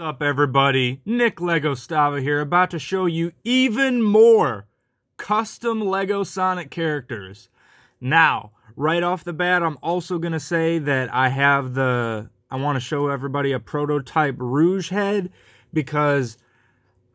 What's up everybody? Nick Legostava here, about to show you even more custom Lego Sonic characters. Now, right off the bat, I'm also going to say that I have the, I want to show everybody a prototype Rouge head because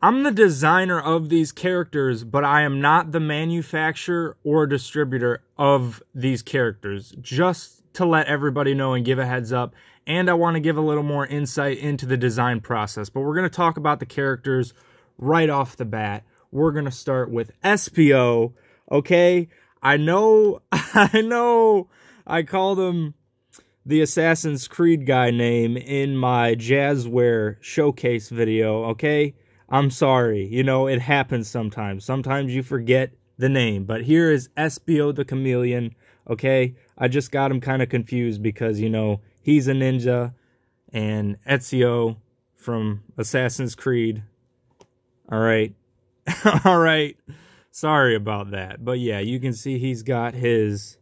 I'm the designer of these characters, but I am not the manufacturer or distributor of these characters. Just to let everybody know and give a heads up and I want to give a little more insight into the design process. But we're going to talk about the characters right off the bat. We're going to start with Espio, okay? I know, I know I called him the Assassin's Creed guy name in my Jazzware showcase video, okay? I'm sorry. You know, it happens sometimes. Sometimes you forget the name. But here is Espio the Chameleon, okay? I just got him kind of confused because, you know, he's a ninja, and Ezio from Assassin's Creed. All right. All right. Sorry about that. But yeah, you can see he's got his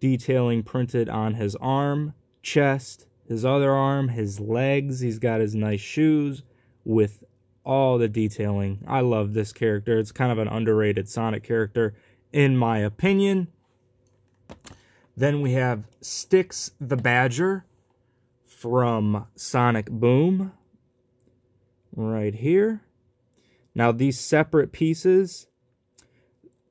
detailing printed on his arm, chest, his other arm, his legs. He's got his nice shoes with all the detailing. I love this character. It's kind of an underrated Sonic character, in my opinion. Then we have Sticks the Badger from Sonic Boom right here. Now these separate pieces,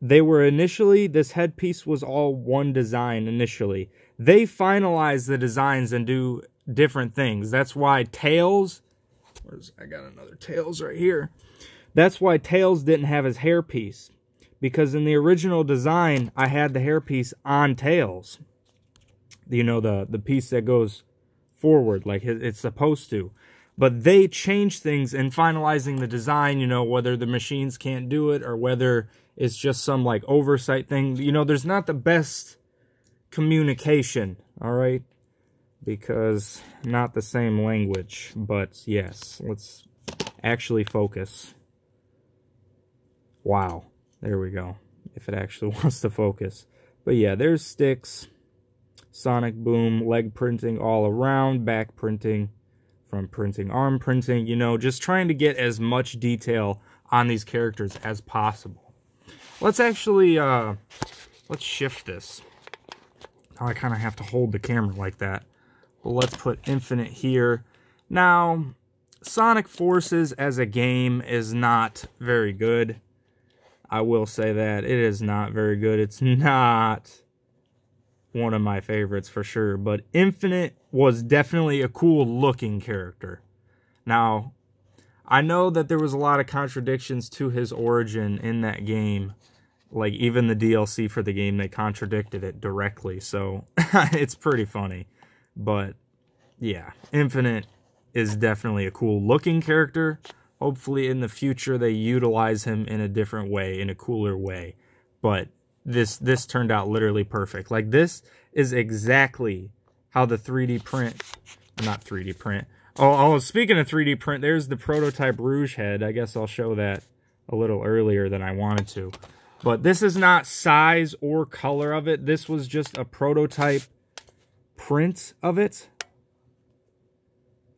they were initially, this headpiece was all one design initially. They finalize the designs and do different things. That's why Tails, where's, I got another Tails right here. That's why Tails didn't have his hairpiece. Because in the original design, I had the hairpiece on Tails. You know, the, the piece that goes forward like it's supposed to. But they change things in finalizing the design, you know, whether the machines can't do it or whether it's just some like oversight thing. You know, there's not the best communication, all right? Because not the same language. But yes, let's actually focus. Wow. There we go. If it actually wants to focus. But yeah, there's Sticks. Sonic Boom, leg printing all around, back printing from printing, arm printing, you know, just trying to get as much detail on these characters as possible. Let's actually, uh, let's shift this. Now I kind of have to hold the camera like that. But let's put Infinite here. Now, Sonic Forces as a game is not very good. I will say that. It is not very good. It's not one of my favorites for sure. But Infinite was definitely a cool looking character. Now, I know that there was a lot of contradictions to his origin in that game. Like even the DLC for the game, they contradicted it directly. So it's pretty funny. But yeah, Infinite is definitely a cool looking character. Hopefully in the future they utilize him in a different way, in a cooler way. But this this turned out literally perfect. Like this is exactly how the 3D print, not 3D print. Oh, oh, speaking of 3D print, there's the prototype Rouge head. I guess I'll show that a little earlier than I wanted to. But this is not size or color of it. This was just a prototype print of it.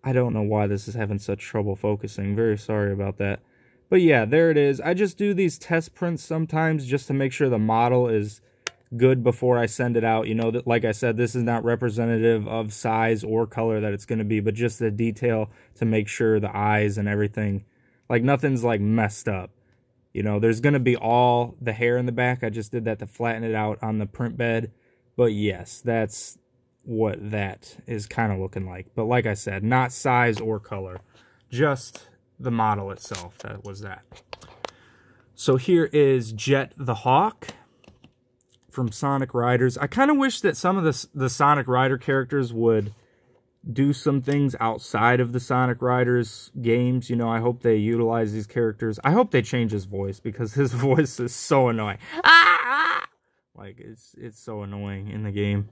I don't know why this is having such trouble focusing. Very sorry about that. But yeah, there it is. I just do these test prints sometimes just to make sure the model is good before I send it out. You know, that like I said, this is not representative of size or color that it's going to be, but just the detail to make sure the eyes and everything, like nothing's like messed up. You know, there's going to be all the hair in the back. I just did that to flatten it out on the print bed. But yes, that's what that is kind of looking like. But like I said, not size or color, just the model itself. That was that. So here is Jet the Hawk from Sonic Riders. I kind of wish that some of the, the Sonic Rider characters would do some things outside of the Sonic Riders games. You know, I hope they utilize these characters. I hope they change his voice because his voice is so annoying. Ah! Like, it's, it's so annoying in the game.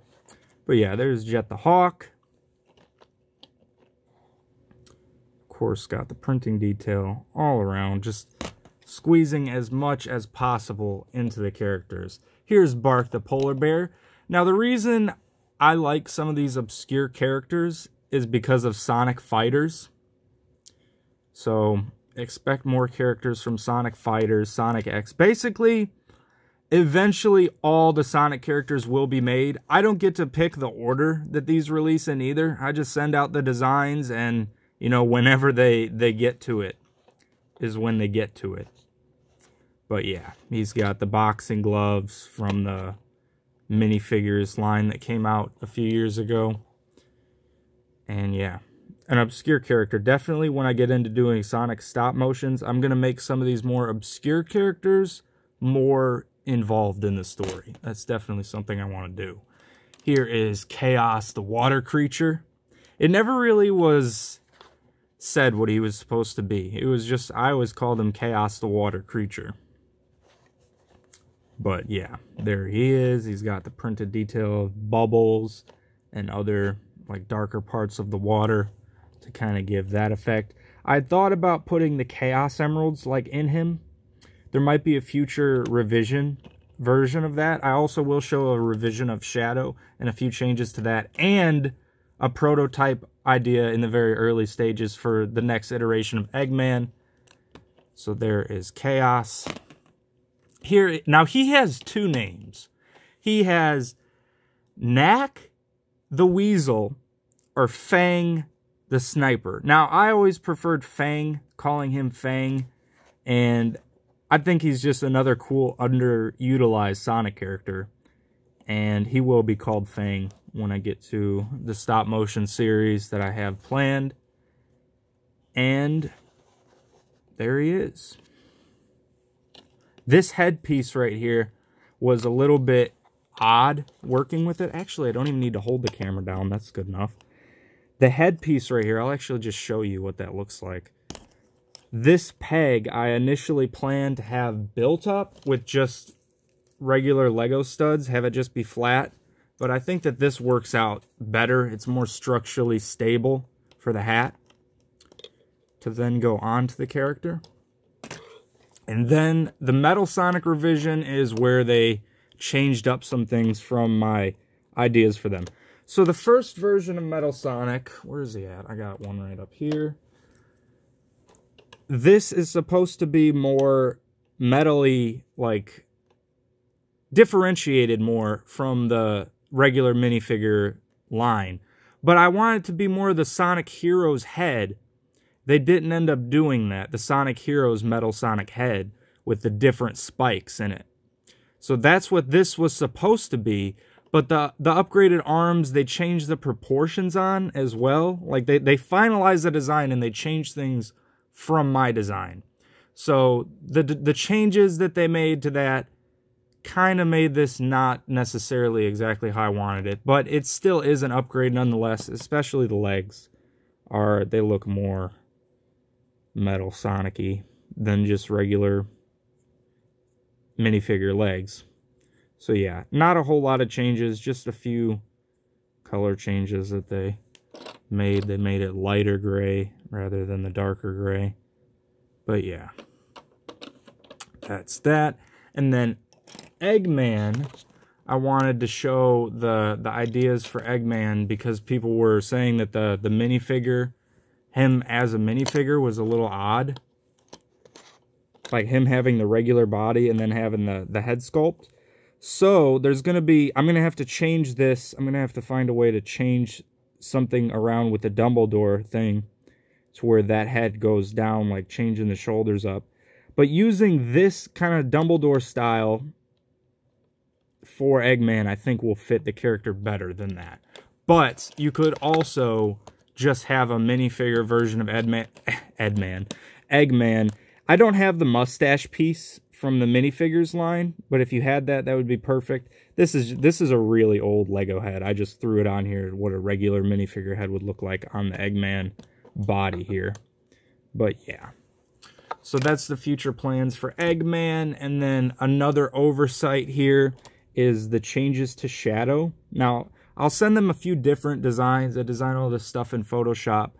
But yeah, there's Jet the Hawk. Of course got the printing detail all around, just squeezing as much as possible into the characters. Here's Bark the Polar Bear. Now the reason I like some of these obscure characters is because of Sonic Fighters. So expect more characters from Sonic Fighters, Sonic X. Basically, eventually all the Sonic characters will be made. I don't get to pick the order that these release in either. I just send out the designs and, you know, whenever they, they get to it is when they get to it. But yeah, he's got the boxing gloves from the minifigures line that came out a few years ago. And yeah, an obscure character. Definitely when I get into doing Sonic stop motions, I'm going to make some of these more obscure characters more involved in the story. That's definitely something I want to do. Here is Chaos, the water creature. It never really was said what he was supposed to be. It was just, I always called him Chaos, the water creature. But yeah, there he is. He's got the printed detail of bubbles and other like darker parts of the water to kind of give that effect. I thought about putting the Chaos Emeralds like in him. There might be a future revision version of that. I also will show a revision of Shadow and a few changes to that and a prototype idea in the very early stages for the next iteration of Eggman. So there is Chaos. Here now he has two names. He has Nack the Weasel or Fang the Sniper. Now, I always preferred Fang, calling him Fang, and I think he's just another cool, underutilized Sonic character, and he will be called Fang when I get to the stop motion series that I have planned. And there he is. This headpiece right here was a little bit odd working with it. Actually, I don't even need to hold the camera down. That's good enough. The headpiece right here, I'll actually just show you what that looks like. This peg I initially planned to have built up with just regular Lego studs, have it just be flat. But I think that this works out better. It's more structurally stable for the hat to then go onto the character. And then the Metal Sonic revision is where they changed up some things from my ideas for them. So the first version of Metal Sonic, where is he at? I got one right up here. This is supposed to be more metally, like, differentiated more from the regular minifigure line. But I wanted it to be more the Sonic Heroes head. They didn't end up doing that. The Sonic Heroes Metal Sonic head with the different spikes in it. So that's what this was supposed to be. But the the upgraded arms, they changed the proportions on as well. Like they, they finalized the design and they changed things from my design. So the the changes that they made to that kind of made this not necessarily exactly how I wanted it, but it still is an upgrade nonetheless, especially the legs are they look more metal sonic than just regular minifigure legs. So yeah, not a whole lot of changes, just a few color changes that they made. They made it lighter gray rather than the darker gray. But yeah, that's that. And then Eggman, I wanted to show the the ideas for Eggman because people were saying that the the minifigure, him as a minifigure was a little odd like him having the regular body and then having the, the head sculpt. So there's going to be, I'm going to have to change this. I'm going to have to find a way to change something around with the Dumbledore thing to where that head goes down, like changing the shoulders up. But using this kind of Dumbledore style for Eggman, I think will fit the character better than that. But you could also just have a minifigure version of Edman, Edman, Eggman I don't have the mustache piece from the minifigures line, but if you had that, that would be perfect. This is this is a really old Lego head. I just threw it on here, what a regular minifigure head would look like on the Eggman body here. But yeah. So that's the future plans for Eggman. And then another oversight here is the changes to Shadow. Now, I'll send them a few different designs. I design all this stuff in Photoshop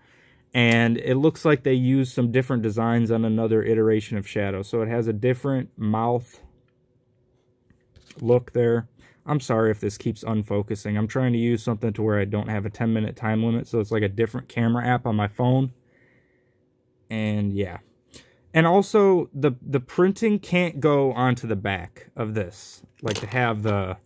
and it looks like they used some different designs on another iteration of Shadow. So it has a different mouth look there. I'm sorry if this keeps unfocusing. I'm trying to use something to where I don't have a 10 minute time limit. So it's like a different camera app on my phone. And yeah. And also the the printing can't go onto the back of this. Like to have the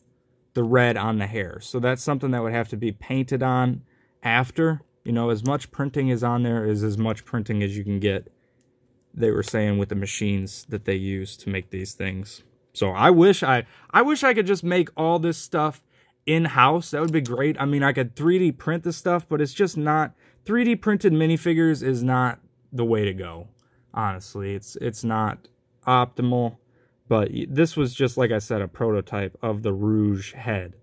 the red on the hair. So that's something that would have to be painted on after. You know, as much printing is on there is as much printing as you can get. They were saying with the machines that they use to make these things. So I wish I I wish I could just make all this stuff in-house. That would be great. I mean, I could 3D print the stuff, but it's just not 3D printed minifigures is not the way to go. Honestly, it's it's not optimal, but this was just like I said a prototype of the Rouge head.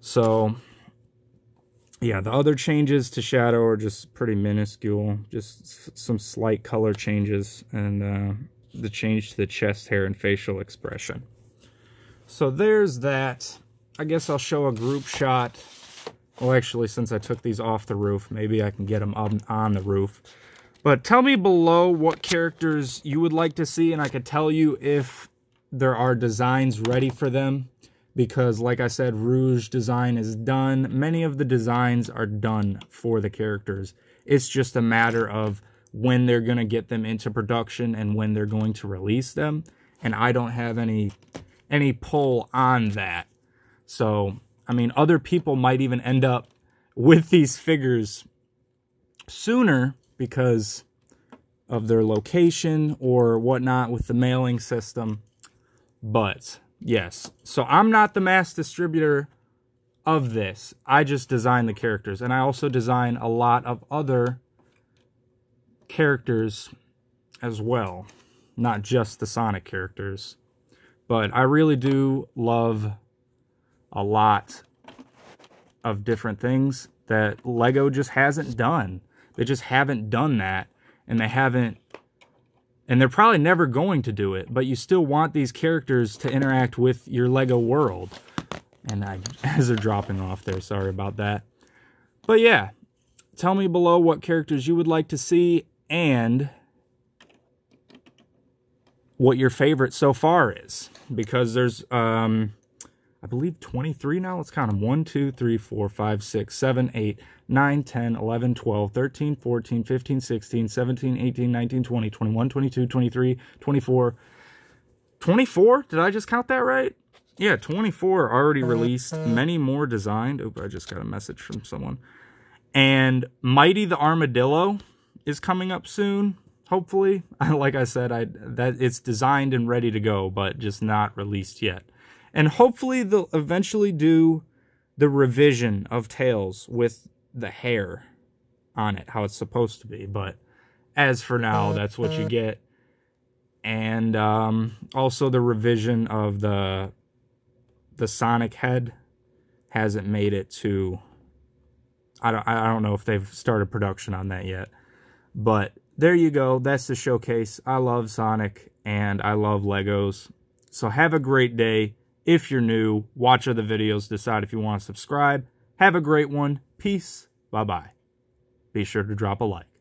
So, yeah, the other changes to Shadow are just pretty minuscule, just some slight color changes and uh, the change to the chest hair and facial expression. So there's that. I guess I'll show a group shot. Well, actually, since I took these off the roof, maybe I can get them on, on the roof. But tell me below what characters you would like to see, and I could tell you if there are designs ready for them. Because, like I said, Rouge design is done. Many of the designs are done for the characters. It's just a matter of when they're going to get them into production and when they're going to release them. And I don't have any any pull on that. So, I mean, other people might even end up with these figures sooner because of their location or whatnot with the mailing system. But, yes. So, I'm not the mass distributor of this. I just design the characters. And I also design a lot of other characters as well, not just the Sonic characters. But I really do love a lot of different things that Lego just hasn't done. They just haven't done that, and they haven't, and they're probably never going to do it, but you still want these characters to interact with your Lego world. And I, as they're dropping off there, sorry about that. But yeah, tell me below what characters you would like to see and what your favorite so far is. Because there's, um, I believe 23 now. Let's count them. 1, 2, 3, 4, 5, 6, 7, 8, 9, 10, 11, 12, 13, 14, 15, 16, 17, 18, 19, 20, 21, 22, 23, 24. 24? Did I just count that right? Yeah, 24 already released. Uh-huh. Many more designed. Oop, I just got a message from someone. And Mighty the Armadillo is coming up soon. Hopefully, like I said, I that it's designed and ready to go, but just not released yet. And hopefully, they'll eventually do the revision of Tails with the hair on it, how it's supposed to be. But as for now, that's what you get. And um, also the revision of the the Sonic head hasn't made it to. I don't. I don't know if they've started production on that yet. But there you go. That's the showcase. I love Sonic and I love Legos. So have a great day. If you're new, watch other videos, decide if you want to subscribe. Have a great one. Peace. Bye-bye. Be sure to drop a like.